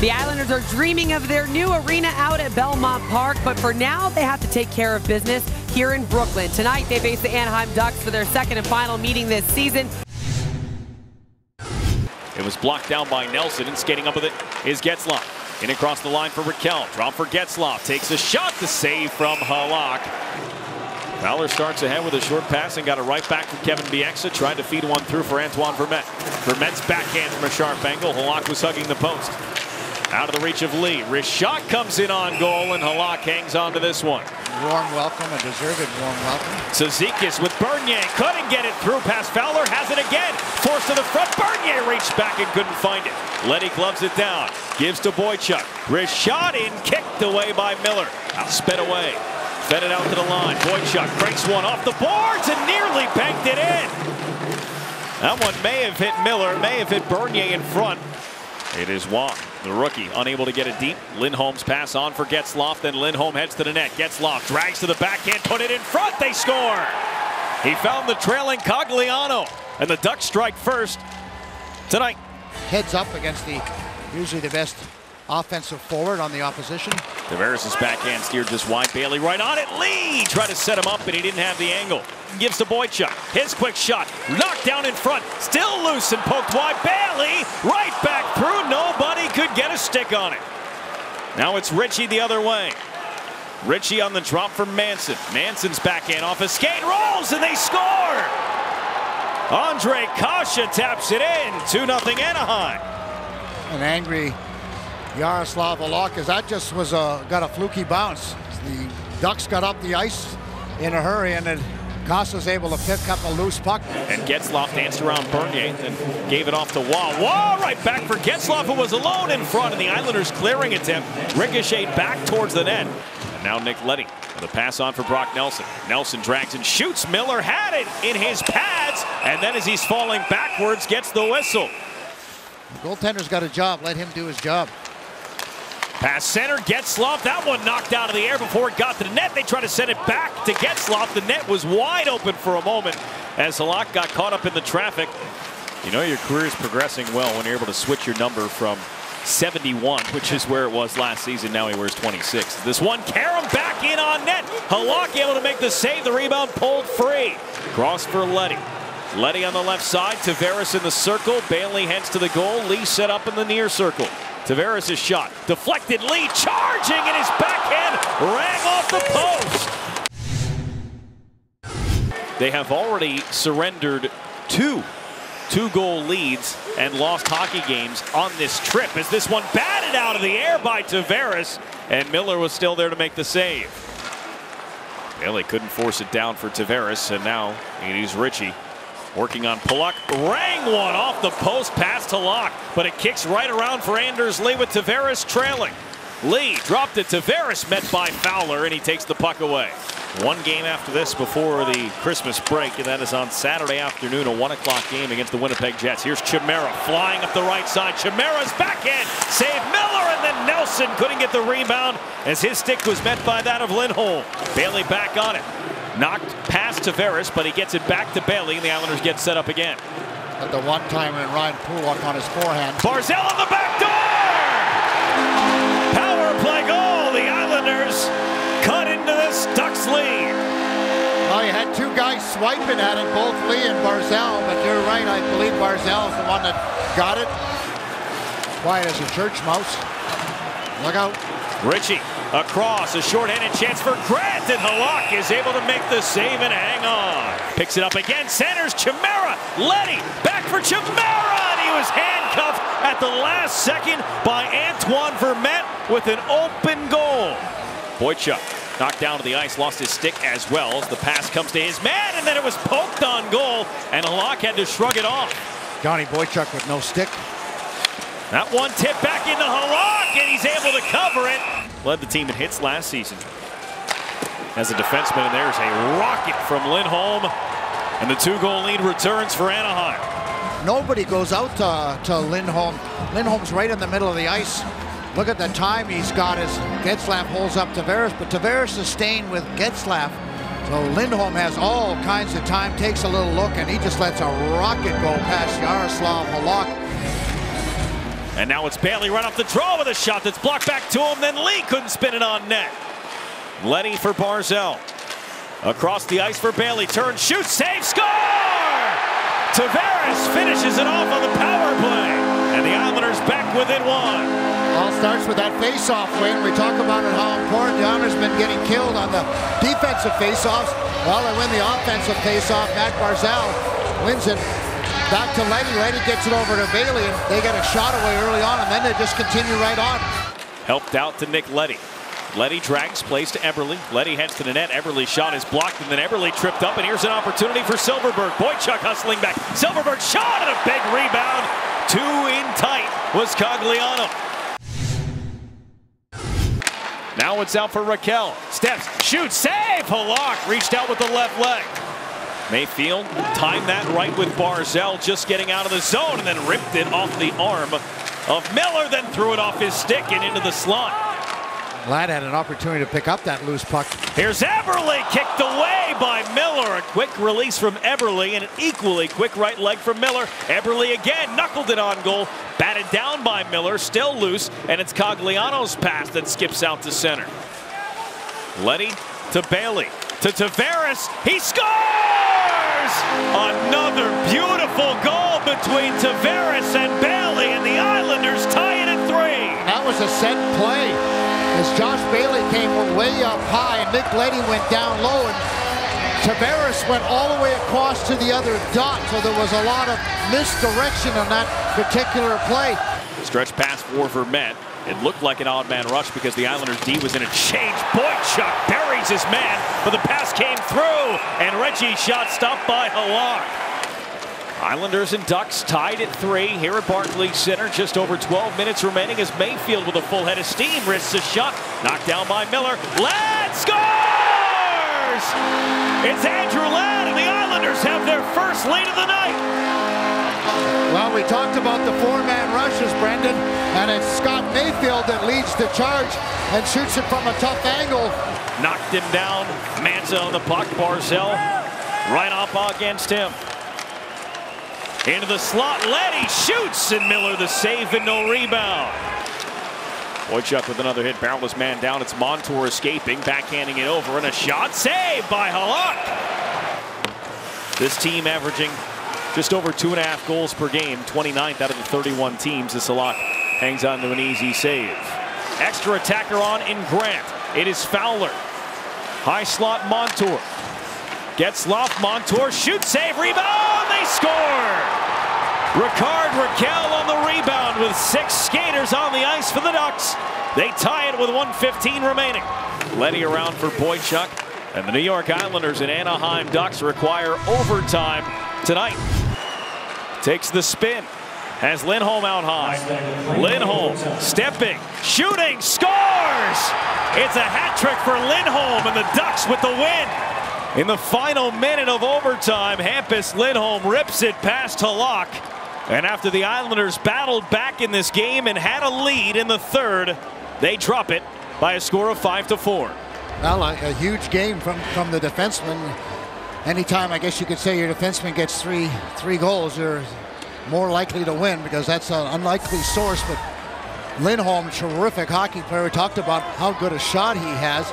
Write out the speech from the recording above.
The Islanders are dreaming of their new arena out at Belmont Park, but for now, they have to take care of business here in Brooklyn. Tonight, they face the Anaheim Ducks for their second and final meeting this season. It was blocked down by Nelson, and skating up with it is Getzlaf. In across the line for Rakell. Drop for Getzlaf. Takes a shot to save from Halak. Fowler starts ahead with a short pass and got it right back from Kevin Bieksa. Tried to feed one through for Antoine Vermette. Vermette's backhand from a sharp angle. Halak was hugging the post. Out of the reach of Lee. Rishaug comes in on goal, and Halak hangs on to this one. Warm welcome, a deserved warm welcome. Cizikas with Bernier. Couldn't get it through past Fowler. Has it again. Forced to the front. Bernier reached back and couldn't find it. Leddy gloves it down. Gives to Boychuk. Rishot in. Kicked away by Miller. Sped away. Fed it out to the line. Boychuk breaks one off the boards and nearly banked it in. That one may have hit Miller. May have hit Bernier in front. It is Wong, the rookie, unable to get it deep. Lindholm's pass on for Getzlaf. Then Lindholm heads to the net. Getzlaf drags to the backhand, put it in front. They score. He found the trailing Cogliano. And the Ducks strike first tonight. Heads up against the usually the best offensive forward on the opposition. Tavares' backhand steered just wide. Bailey right on it. Lee tried to set him up, but he didn't have the angle. Gives to Boychuk. His quick shot. Knocked down in front. Still loose and poked wide. Bailey right back through. Nobody could get a stick on it. Now it's Ritchie the other way. Ritchie on the drop for Manson. Manson's backhand off a skate. Rolls and they score. Ondrej Kase taps it in. 2-0 Anaheim. An angry Yaroslav Halak as that just was a got a fluky bounce. The Ducks got up the ice in a hurry and then Kase's able to pick up a loose puck. And Getzlaf danced around Bernier and gave it off to Wall. Wall right back for Getzlaf who was alone in front and the Islanders clearing attempt. ricocheted back towards the net. And now Nick Leddy with a pass on for Brock Nelson. Nelson drags and shoots. Miller had it in his pads and then as he's falling backwards gets the whistle. The goaltender's got a job. Let him do his job. Pass center, Getzlaf. That one knocked out of the air before it got to the net. They try to send it back to Getzlaf. The net was wide open for a moment as Halak got caught up in the traffic. You know your career is progressing well when you're able to switch your number from 71, which is where it was last season. Now he wears 26. This one, Karam back in on net. Halak able to make the save. The rebound pulled free. Cross for Leddy. Leddy on the left side. Tavares in the circle. Bailey heads to the goal. Lee set up in the near circle. Tavares' shot. Deflected. Lee charging and his backhand rang off the post. They have already surrendered two two-goal leads and lost hockey games on this trip as this one batted out of the air by Tavares and Miller was still there to make the save. Bailey couldn't force it down for Tavares and now he's Ritchie Working on Pulock, rang one off the post pass to Locke, but it kicks right around for Anders Lee with Tavares trailing. Lee dropped it. Tavares met by Fowler, and he takes the puck away. One game after this before the Christmas break, and that is on Saturday afternoon, a 1 o'clock game against the Winnipeg Jets. Here's Chimera flying up the right side. Chimera's backhand save Miller, and then Nelson couldn't get the rebound as his stick was met by that of Lindholm. Bailey back on it. Knocked past Tavares, but he gets it back to Bailey, and the Islanders get set up again. At the one time when Ryan Pulock on his forehand. Barzal on the back door! Power play goal! The Islanders cut into this Ducks lead. Well, you had two guys swiping at it, both Lee and Barzal, but you're right. I believe Barzal is the one that got it. Quiet as a church mouse. Look out. Ritchie across a short-handed chance for Grant and Halak is able to make the save and hang on. Picks it up again, centers Chimera, Leddy, back for Chimera and he was handcuffed at the last second by Antoine Vermette with an open goal. Boychuk knocked down to the ice, lost his stick as well as the pass comes to his man and then it was poked on goal and Halak had to shrug it off. Johnny Boychuk with no stick. That one tipped back into Halak, and he's able to cover it. Led the team in hits last season. As a defenseman, and there's a rocket from Lindholm. And the two-goal lead returns for Anaheim. Nobody goes out to, to Lindholm. Lindholm's right in the middle of the ice. Look at the time he's got as Getzlaf holds up Tavares, but Tavares is staying with Getzlaf. So Lindholm has all kinds of time, takes a little look, and he just lets a rocket go past Yaroslav Halak. And now it's Bailey right off the draw with a shot that's blocked back to him. Then Lee couldn't spin it on net. Leddy for Barzal. Across the ice for Bailey. Turn, shoots, save, score! Tavares finishes it off on the power play. And the Islanders back within one. All starts with that face-off win. We talk about it, how important the Islanders been getting killed on the defensive face-offs. Well, they win the offensive face-off. Matt Barzal wins it. Back to Leddy. Leddy gets it over to Bailey, and they get a shot away early on, and then they just continue right on. Helped out to Nick Leddy. Leddy drags plays to Eberle. Leddy heads to the net. Eberle's shot is blocked, and then Eberle tripped up, and here's an opportunity for Silfverberg. Boychuk hustling back. Silfverberg shot and a big rebound. Two in tight was Cogliano. Now it's out for Rakell. Steps, shoots, save! Halak reached out with the left leg. Mayfield timed that right with Barzal just getting out of the zone and then ripped it off the arm of Miller, then threw it off his stick and into the slot. Ladd had an opportunity to pick up that loose puck. Here's Eberle kicked away by Miller. A quick release from Eberle and an equally quick right leg from Miller. Eberle again knuckled it on goal. Batted down by Miller, still loose, and it's Cogliano's pass that skips out to center. Leddy to Bailey to Tavares. He scores! Beautiful goal between Tavares and Bailey, and the Islanders tie it at three. That was a set play as Josh Bailey came way up high and Nick Leddy went down low and Tavares went all the way across to the other dot, so there was a lot of misdirection on that particular play. Stretch pass for Vermette. It looked like an odd man rush because the Islanders D was in a change. Boychuk buries his man, but the pass came through, and Reggie shot stopped by Halak. Islanders and Ducks tied at three here at Barclays Center. Just over 12 minutes remaining as Mayfield with a full head of steam risks a shot. Knocked down by Miller. Ladd scores! It's Andrew Ladd and the Islanders have their first lead of the night. Well, we talked about the four-man rushes, Brendan, and it's Scott Mayfield that leads the charge and shoots it from a tough angle. Knocked him down. Manza on the puck. Barzal right off against him. Into the slot, Leddy shoots, and Miller the save and no rebound. Boychuk with another hit, barrelless man down. It's Montour escaping, backhanding it over, and a shot saved by Halak. This team averaging just over two and a half goals per game, 29th out of the 31 teams. This Halak hangs on to an easy save. Extra attacker on in Grant. It is Fowler. High slot Montour. Getzlaf, Montour, shoots, save, rebound, they score! Rickard Rakell on the rebound with six skaters on the ice for the Ducks. They tie it with 115 remaining. Leddy around for Boychuk. And the New York Islanders and Anaheim Ducks require overtime tonight. Takes the spin. Has Lindholm out high. Lindholm stepping, shooting, scores! It's a hat trick for Lindholm and the Ducks with the win. In the final minute of overtime, Hampus Lindholm rips it past Halak. And after the Islanders battled back in this game and had a lead in the third, they drop it by a score of 5 to 4. Well, a, a, huge game from, from the defenseman. Anytime, I guess you could say your defenseman gets three three goals, you're more likely to win because that's an unlikely source. But Lindholm, terrific hockey player. We talked about how good a shot he has.